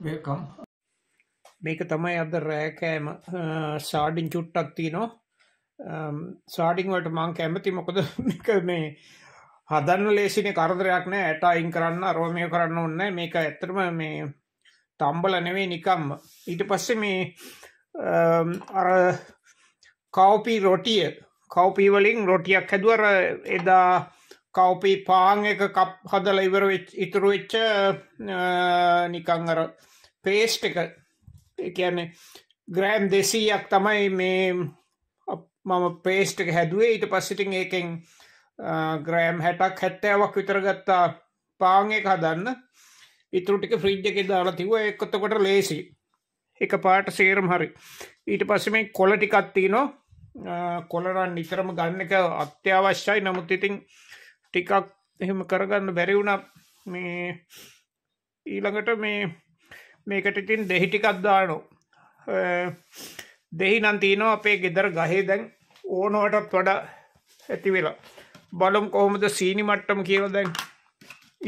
වේකම් මේක තමයි අද රෑකෑම. සාඩින් චුට්ටක් තියනවා. සාඩිංවට මං කැමති මොකද එක මේ හදන්න ලේසින කරදරයක් නෑ. ඇට අයින් කරන්න අරෝමය කරන්න ඔන්න මේක ඇත්තරම මේ තම්බල නෙවේ නිකම්ම. ඊට පස්සේ මේ අර කවපී රොටිය. කවපීවලින් රොටියක් හැදුවර එදා කවපී පාං එක කප් හදල ඉවර ඉතුරු වෙච්ච නිකං අර පේස්ට් එක. කියන්නේ ග්‍රෑම් දෙසීයක් තමයි මේ මම පේස්ට් එක හැදුවේ. ඊට පස්සිටිං ඒකෙන් ග්‍රෑම් හැටක් හැත්තෑවක් විතර ගත්තා පාං එක හදන්න. ඉතුරටික ෆ්‍රිජ් එක දාලා තිව එක්කොත්තකොට ලේසි එක පාට සේරම් හරි. ඊට පස්ස මේ කොලටිකත්තිී නො කොලරන් නිතරම ගන්න එක අත්‍යවශ්‍යයි. නමුත් ඉතින් ටිකක් එහෙම කරගන්න බැරිවුණ මේ ඊළඟට මේ මේකට ඉතින් දෙහිටිකත් දානු. දෙහි නන්තිනෝ අපේ ගෙදර ගහේ දැන් ඕනෝටත් වඩා ඇති වෙලා. බලම් කොහොමද සීනි මට්ටම කියල දැන්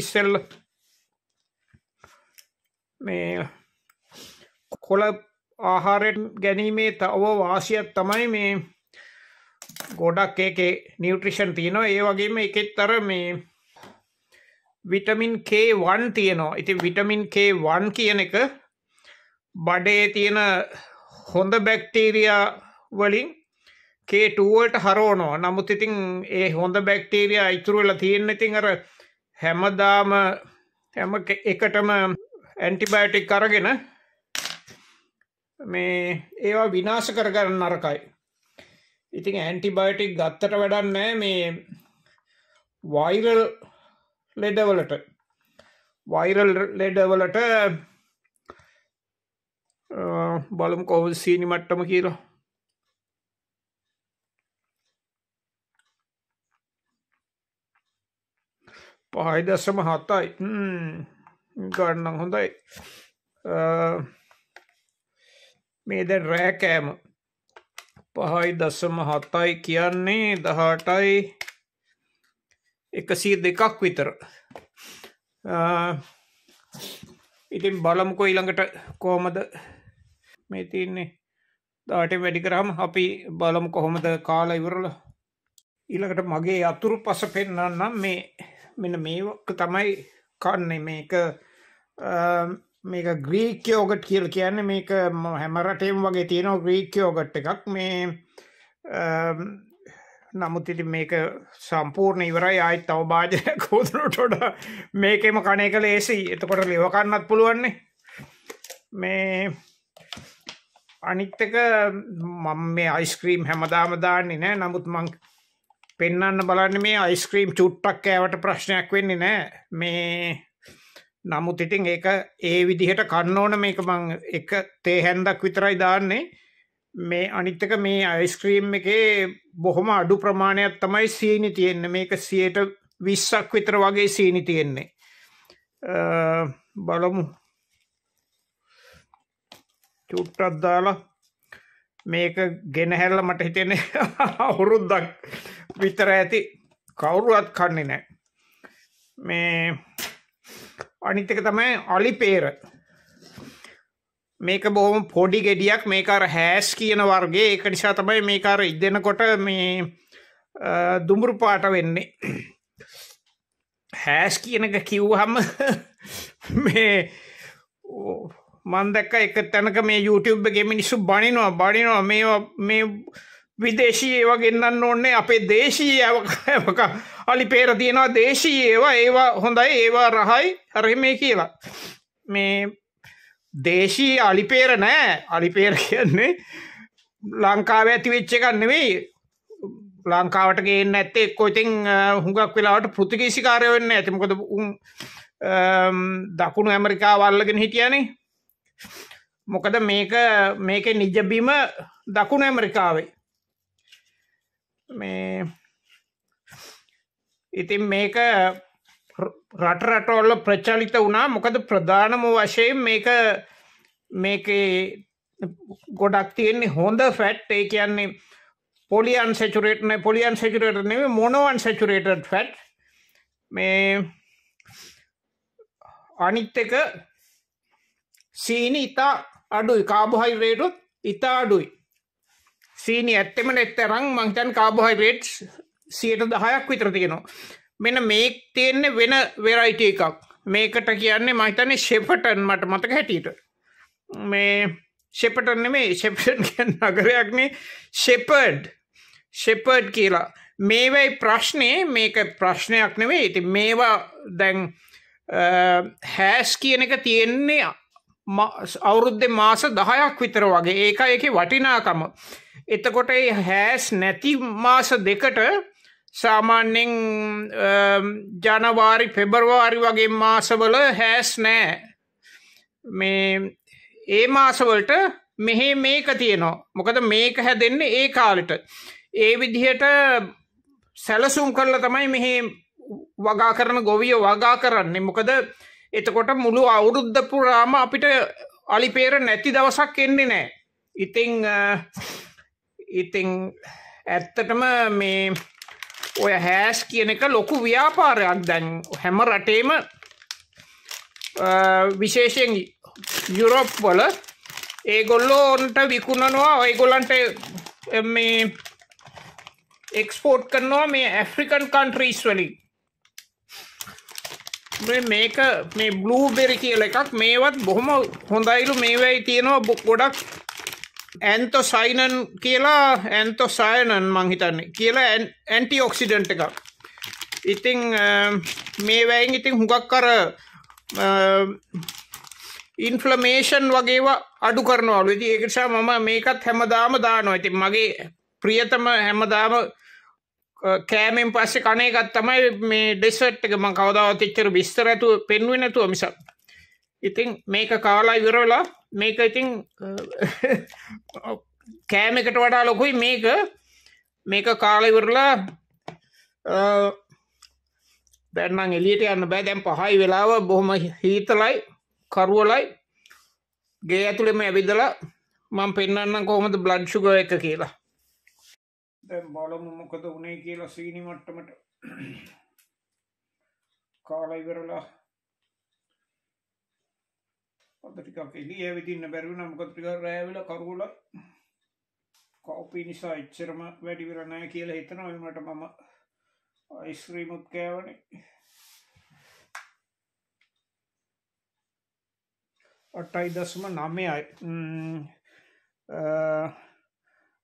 ඉස්සෙල්ල මේ කොල ආහාරයට ගැනීමේ තව වාසියක් තමයි මේ ගොඩක් ඒකේ නිවට්‍රිෂන් තියෙනවා. ඒ වගේම එකෙත් අර මේ විටමින් K1 තියෙනවා. ඉති විටමින් K1 කියන එක බඩේ තියෙන හොඳ බැක්ටීරියා වලින් K2වට හරෝනෝ නමුත් ඉතින් ඒ හොඳ බැක්ටීරිය ඉතුරුවෙල තියෙන ඉතින් අර හැමදාම හැම එකටම ඇන්ටිබයටික් අරගෙන මේ ඒවා විනාශ කරගන්න නරකයි. ඉතින් ඇන්ටිබයටික් ගත්තට වැඩන්නෑ මේ වයිරල් ලෙඩවලට වයිරල් ලෙඩවලට බලමු කොහොම සීනි මට්ටම කියලා. පහයි දස්සම හතයි. ගන්නම් හොඳයි. මේ දැන් රෑකෑම පහයි දසම හතයි කියන්නේ දහටයි එකසිය දෙකක් විතර. ඉතින් බලමුකො ඊළඟට කෝමද මේ තියන්නේ. දාට වැඩි කරහම අපි බලමු කොහොමද කාල ඉවරල. ඊළඟට මගේ අතුරු පස පෙන්න්නම් මේ මෙන මේක තමයි කන්නේ මේක. මේක ග්‍රීක් යෝගට් කියල් කියන්න මේක හැමරටේම් වගේ තියෙනවා ග්‍රීක් යෝගට් එකක්. මේ නමුත් ඉති මේක සම්පූර්ණ ඉවරයි. අයි තව භාජය කෝදනටොඩ මේකෙම කණය කළ ඒසි එතකොට ලෙවකන්නත් පුළුවන්නේ මේ අනිත්තක මම මේ අයිස්ක්‍රීම් හැමදාම දාන්නේ නෑ. නමුත් මං පෙන්න්න බලන්න මේ අයිස්ක්‍රීම් චුට්ටක් කෑවට ප්‍රශ්නයක් වෙන්නේ නෑ. මේ නමුත් ඉතින් ඒක ඒ විදිහට කන්න ඕන මේක මං එක තේ හැන්දක් විතරයි දාන්නේ. මේ අනිත්තක මේ අයිස්ක්‍රීම් එකේ බොහොම අඩු ප්‍රමාණයක් තමයි සීනි තියෙන්නේ. මේක සියයට විස්සක් විතර වගේ සීනි තියෙන්නේ. බලමු. චුට්ටත් දාලා මේක ගෙනහැල්ල මට හිතෙන අවුරුද්දක් විතර ඇති. කවුරුවත් කන්නේ නෑ. මේ අනිත්තක තමයි අලිපේර මේක බොහොම පොඩි ගෙඩියක් මේකාර හැස් කියන වර්ගේ ඒක නිසා තමයි මේකාර ඉදෙනකොට මේ දුමුරු පාට වෙන්නේ. හැස් කියනක කිව්හම මේ මන් දැක්ක එක තැනක මේ YouTube ගේ මිනිස්සු බනිනවා බනිනවා. මේ මේ විදේශී ඒවා ගෙන්න්න ඕන්නේ අපේ දේශී ඇවක අලි පේර තියෙනවා දේශී ඒවා. ඒවා හොඳයි ඒවා රහයි. හරි මේ කියලා. මේ දේශී අලිපේර නෑ. අලිපේර කියන්නේ ලංකාව ඇති වෙච්ච එකන්නෙවෙයි ලංකාවට ගේන්න ඇත්තේ එක්කො ඉතින් හුඟක් වෙලාවට පෘතිගේසිකාරය වෙන්න ඇතිමකොද උන් දකුණු ඇමරිකා වල්ලගෙන හිටියනේ. මොකද මේක මේක නිජබිම දකුණු ඇමරිකාවේ. මේ ඉතින් මේක රටරටොල්ල ප්‍රචලිත වුණා. මොකද ප්‍රධානම වශයෙන් මේක මේක ගොඩක් තියෙන්නේ හොඳ ෆැට් ඒ කියන්නේ පොලියන් සචුරේටන පොලියන් සචුරේට නෙවේ මොනවන් සචුරේට ෆැට් මේ අනිත් එක සීනි ඉතා අඩුයි. කාබොහයිරේටුත් ඉතා අඩුයි. සීනි ඇත්තෙම නැත්තරං මංතන් කාබොහයිරේට් සියට දහයක් විතර තියෙනවා. මෙන මේ තියෙන්නේ වෙන වෙරයිට එකක්. මේකට කියන්නේ මහිතන්නේ ශෙපටන් මට මතක හැටියට. මේ ශෙපටන්න මේ ශෙපටන් කිය නගරයක්නේ ශෙපඩ් ශෙපඩ් කියලා. මේවයි ප්‍රශ්නය මේක ප්‍රශ්නයක් නෙවේ ඉති මේවා දැන් හැස් කියන එක තියෙන්නේ අවුරුද්ධ මාස දහයක් විතර වගේ. ඒක එක වටිනාකම. එතකොට හැස් නැති මාස දෙකට සාමාන්‍යෙන් ජනවාරි පෙබරවාරි වගේ මාසවල හැස් නෑ. මේ ඒ මාසවලට මෙහෙ මේක තියනවා. මොකද මේක හැදෙන්නේ ඒ කාලෙට. ඒ විදිහට සැලසුම් කරලා තමයි මෙහෙ වගා කරන ගොවිය වගා කරන්නේ. මොකද එතකොට මුළු අවුරුද්ධ පුරාම අපිට අලිපේර නැති දවසක් එන්නේ නෑ. ඉතිං ඉතිං ඇත්තටම මේ ඔය හෑස් කියන එක ලොකු ව්‍යාපාරයක් දැන් හැම රටේම විශේෂයෙන් යුරොප් වල ඒගොල්ලෝන්ට විකුණනවා ඔයගොල්ලන්ට මේ එක්ස්පෝට් කරනවා මේ ඇෆ්‍රිකන් කන්ට්‍රීස් වලින්. මේක මේ බ්ලූබෙරි කියල එකක් මේවත් බොහොම හොඳයිලු මේවයි තියෙනවා ගොඩක් ඇන්තෝ සයිනන් කියලා ඇන්තෝ සයනන් මංහිතන්නේ කියලා ඇන්ටි ඔක්සිඩන්ට් එක ඉතිං මේ වැයින් ඉතින් හුඟක් කර ඉන්ෆලමේෂන් වගේවා අඩු කරනවලු. ඉති ඒකසා මම මේකත් හැමදාම දානවා. ඉතින් මගේ ප්‍රියතම හැමදාම කෑමෙන් පස්සේ කනයකත් තමයි මේ ඩෙසට් එක ම කවදාවත් එච්චර විස්තර ඇතු පෙන්ුව නැතුව මිසක්. ඉතින් මේක කාලා ඉවරලා මේක ඉතින් කෑම එකට වඩා ලොකුයි මේක. මේක කාලයිවරලා දැන්නම් එලියට යන්න බෑ. දැම් පහයි වෙලාව බොහොම හීතලයි කරුවලයි. ගේ ඇතුළෙම ඇවිදලා මං පෙන්න්නම් කොහොමද බ්ලඩ්ෂුග එක කියලා. දැම් බලමු මොකද උනේ කියලා සීනි මට්ටමට. කාලයිවරලා අද ටිකක් එළිය ඇවිදින්න බැරි වුණා. මොකද ටිකක් රෑ වෙලා කරුවල කෝපි නිසා එච්චරම වැඩි වෙලා නැහැ කියලා හිතනවා. එමට මම අයිස්ක්‍රීම් උත් කෑවනේ. අටයි දසම නමයයි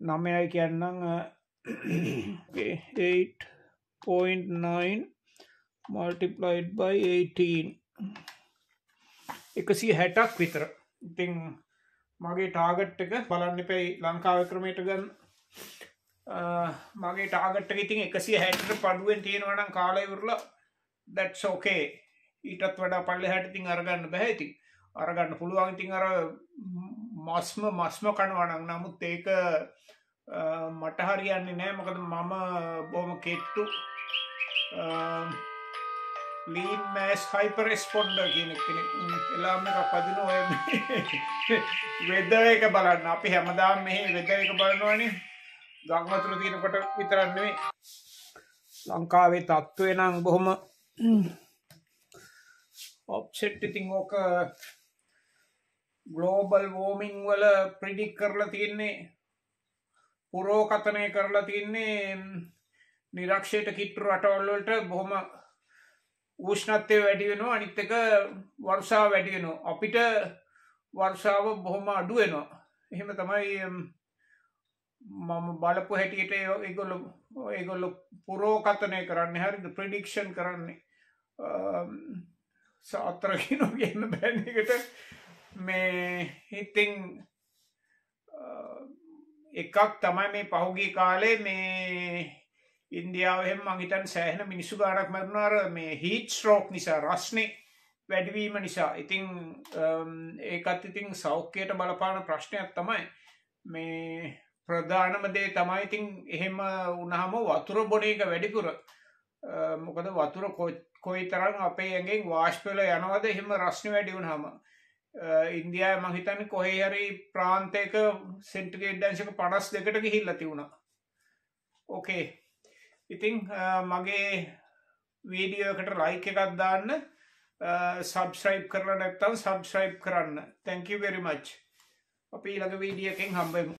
නමයයි කියන්නම් 8.9 multiplied by 18 එකසිය හැටක් විතර. ඉතිං මගේ ටාගට් එක බලන්න පැයි ලංකාව ක්‍රමයට ගන්න. මගේ ටාගට්ට ඉතින් එකසිය හැට පඩුවෙන් තියෙනවනම් කාලයවරලා දැට්ස් ඕකේ ඊටත් වඩා පල්ල හැටතින් අරගන්න බැහැති අරගන්න පුළුවන් ඉතින් අර මස්ම මස්ම කනවනක් නමුත් ඒක මට හරියන්නේ නෑ. මොකද මම බොහම කෙට්ටු. ලීන් මෑස් හයිපර ස්පොන්්ඩ කියන කෙනෙක් එලාම එක පදින ඔය වෙද්ද එක බලන්න. අපි හැමදාම් මෙහි වෙද එක බලනවනේ. ගංවතුර තියෙනකොට විතරන්නේ ලංකාවේ තත්ත්වය නම් බොහොම ඔප්සෙට් ඉතිං ඕක ගලෝබල් වෝමිං වල ප්‍රිඩික් කරලා තියෙන්නේ පුරෝකතනය කරලා තියන්නේ නිරක්ෂයට කිට්ටු රටවල්වලට බොහොම ඌෂ්ණත්වය වැඩි වෙනවා අනිත් එක වර්ෂාව වැඩි වෙනවා. අපිට වර්ෂාව බොහොම අඩු වෙනවා. එහෙම තමයි මම බලපු හැටියට ඒගොල්ල ඒගොල්ල පුරෝකතනය කරන්න. හරි ප්‍රඩික්ෂන් කරන්නේ. සාත්‍රකිනෝ ගන්න බැන්නකට මේ හිතිං එකක් තමයි මේ පහුගී කාලේ මේ ඉන්දියාවහෙම මංහිතන් සෑහන මිනිස්සු ගානක් මැරුණාර මේ හීට ස්ට්‍රෝක් නිසා රස්නේ වැඩවීම නිසා. ඉතිං ඒකත් ඉතිං සෞඛ්‍යයට බලපාන ප්‍රශ්නයක් තමයි මේ ප්‍රධානම දේ තමයි ඉතිං එහෙම උනහම වතුර බොන එක වැඩිපුර. මොකද වතුර කොයි තරම් අපේ ඇගෙන් වාශ්පල යනවද එහෙම රශ්න වැඩි වුණහම ඉන්දයා මහිතන කොහේ හරි ප්‍රාන්තයක සෙන්ට්‍රගේට් ඩංශක පනස් දෙකට ගිහිල්ල තිවුණා ඕකේ ඉතිං මගේ වීඩියෝකට ලයික එකක් දාන්න සබස්්‍රයිප් කරලා නැත්තම් සබස්්‍රයිප් කරන්න. තැංකි වෙරිමච් අපි ඊළඟ වීඩියකින් හම්බෙමු.